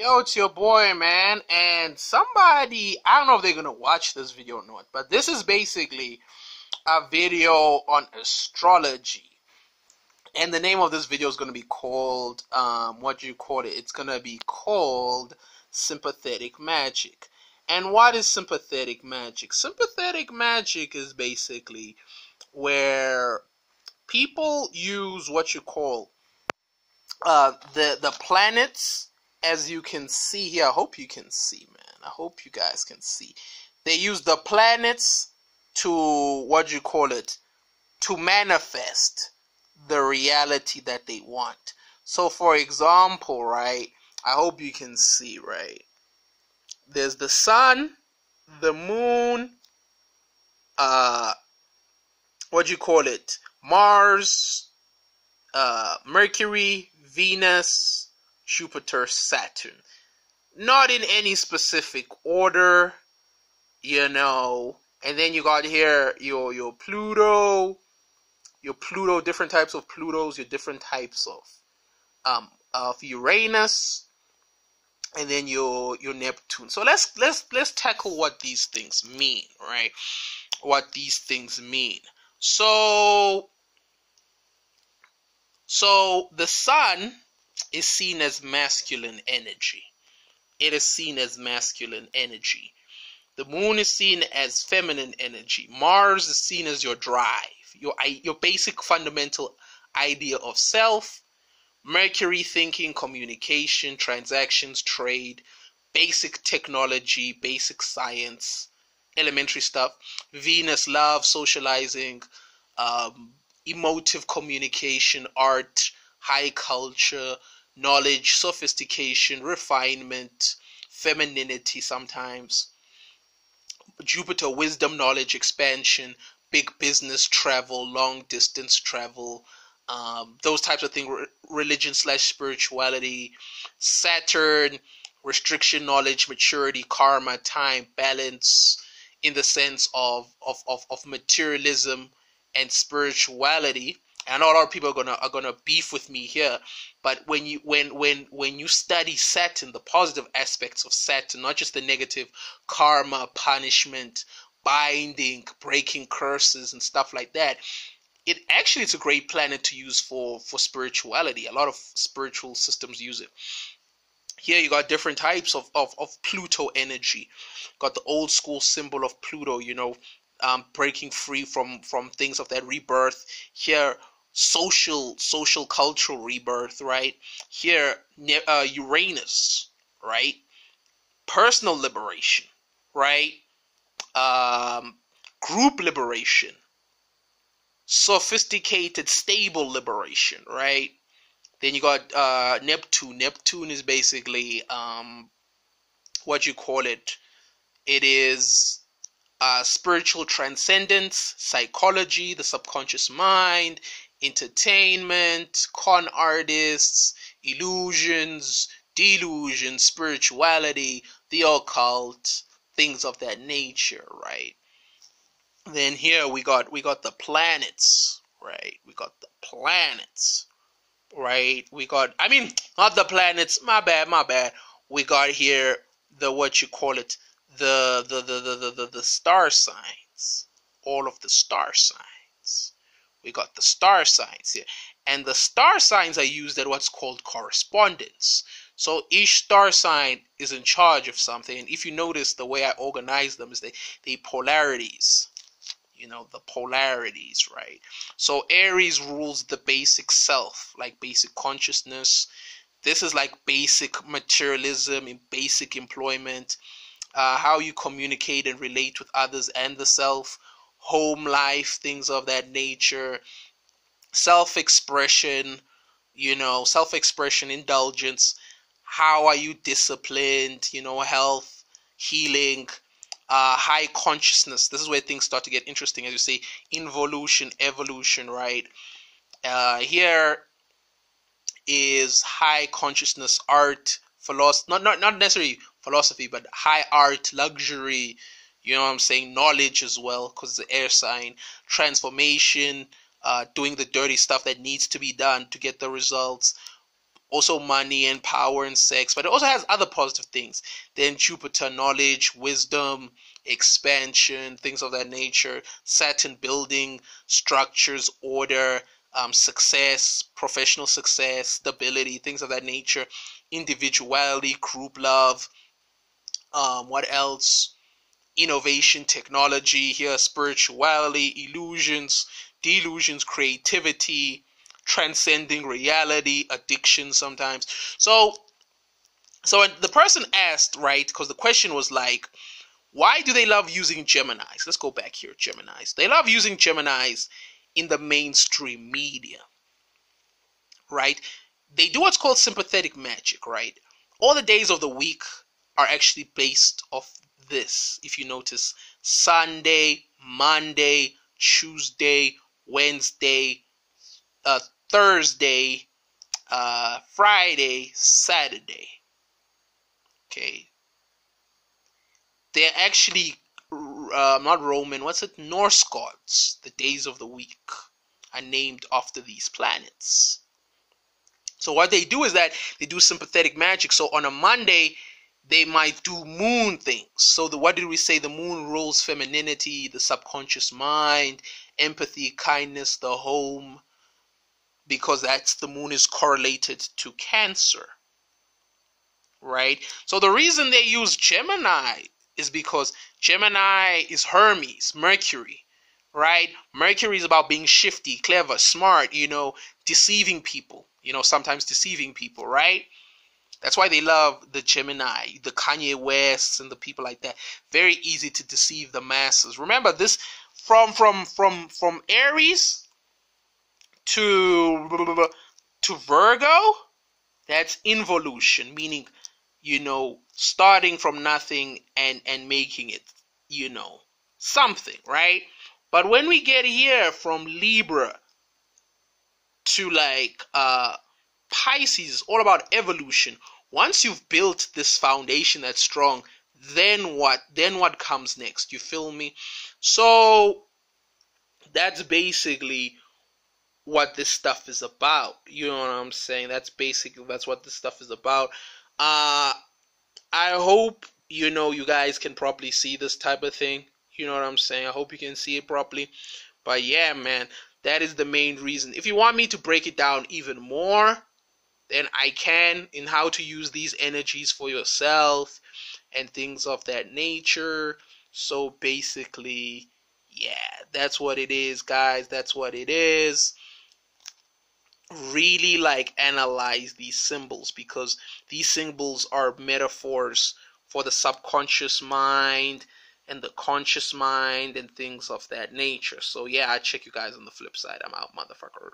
Yo, it's your boy, man. And somebody, I don't know if they're going to watch this video or not, but this is basically a video on astrology. And the name of this video is going to be called, um, what do you call it? It's going to be called Sympathetic Magic. And what is sympathetic magic? Sympathetic magic is basically where people use what you call uh, the the planets as you can see here, I hope you can see, man. I hope you guys can see. They use the planets to, what do you call it, to manifest the reality that they want. So, for example, right, I hope you can see, right? There's the sun, the moon, uh, what do you call it? Mars, uh, Mercury, Venus, Jupiter, Saturn. Not in any specific order, you know. And then you got here your your Pluto, your Pluto, different types of Plutos, your different types of um of Uranus, and then your your Neptune. So let's let's let's tackle what these things mean, right? What these things mean. So so the sun is seen as masculine energy. It is seen as masculine energy. The moon is seen as feminine energy. Mars is seen as your drive, your your basic fundamental idea of self. Mercury thinking, communication, transactions, trade, basic technology, basic science, elementary stuff. Venus, love, socializing, um, emotive communication, art, high culture, knowledge, sophistication, refinement, femininity sometimes. Jupiter, wisdom, knowledge, expansion, big business travel, long distance travel, um, those types of things, re- religion slash spirituality. Saturn, restriction, knowledge, maturity, karma, time, balance, in the sense of, of, of, of materialism and spirituality. I know a lot of people are gonna are gonna beef with me here, but when you when when when you study Saturn, the positive aspects of Saturn, not just the negative karma, punishment, binding, breaking curses and stuff like that, it actually is a great planet to use for for spirituality. A lot of spiritual systems use it. Here you got different types of, of, of Pluto energy. Got the old school symbol of Pluto, you know, um, breaking free from from things of that rebirth. Here social social cultural rebirth right? Here uh, uranus right? Personal liberation right? Um, group liberation sophisticated stable liberation right? Then you got uh, neptune. Neptune is basically um, what you call it. It is uh, spiritual transcendence psychology the subconscious mind entertainment, con artists, illusions, delusions, spirituality, the occult, things of that nature, right? Then here we got we got the planets, right? We got the planets, right? We got I mean not the planets, my bad, my bad. We got here the what you call it, the the the the the, the, the star signs, all of the star signs we got the star signs here. And the star signs are used at what's called correspondence. So each star sign is in charge of something. And if you notice the way I organize them is they, they polarities. You know, the polarities, right? So Aries rules the basic self, like basic consciousness. This is like basic materialism and basic employment. Uh, how you communicate and relate with others and the self home life, things of that nature, self expression, you know, self expression, indulgence. How are you disciplined? You know, health, healing, uh, high consciousness. This is where things start to get interesting, as you say, involution, evolution, right? Uh, here is high consciousness, art, philosophy, not, not, not necessarily philosophy, but high art, luxury, you know what I'm saying? Knowledge as well, because the air sign. Transformation, uh, doing the dirty stuff that needs to be done to get the results. also money and power and sex, but it also has other positive things. Then Jupiter, knowledge, wisdom, expansion, things of that nature. Saturn, building, structures, order, um, success, professional success, stability, things of that nature. Individuality, group love. Um, what else? Innovation, technology, here, spirituality, illusions, delusions, creativity transcending reality, addiction sometimes. So so the person asked, right, because the question was like, why do they love using Geminis? Let's go back here, Geminis. They love using Geminis in the mainstream media, right? They do what's called sympathetic magic, right? All the days of the week are actually based off this. If you notice, Sunday, Monday, Tuesday, Wednesday, uh, Thursday, uh, Friday, Saturday. Okay. They're actually uh, not Roman, what's it? Norse gods. The days of the week are named after these planets. So what they do is that they do sympathetic magic. So on a Monday, they might do moon things. So the what did we say? The moon rules femininity, the subconscious mind, empathy, kindness, the home, because that's the moon is correlated to Cancer. Right? So the reason they use Gemini is because Gemini is Hermes, Mercury, right? Mercury is about being shifty, clever, smart, you know, deceiving people, you know, sometimes deceiving people, right? That's why they love the Gemini, the Kanye Wests and the people like that. Very easy to deceive the masses. Remember this from from from from Aries to to Virgo, that's involution, meaning you know starting from nothing and and making it you know something, right? But when we get here from Libra to like uh Pisces, is all about evolution. Once you've built this foundation that's strong, then what? Then what comes next? You feel me? So that's basically what this stuff is about. You know what I'm saying? That's basically that's what this stuff is about. Uh I hope you know you guys can properly see this type of thing. You know what I'm saying? I hope you can see it properly. But yeah, man, that is the main reason. If you want me to break it down even more, then I can in how to use these energies for yourself and things of that nature. So basically, yeah, that's what it is, guys. That's what it is really like analyze these symbols because these symbols are metaphors for the subconscious mind and the conscious mind and things of that nature. So yeah, I check you guys on the flip side. I'm out, motherfuckers.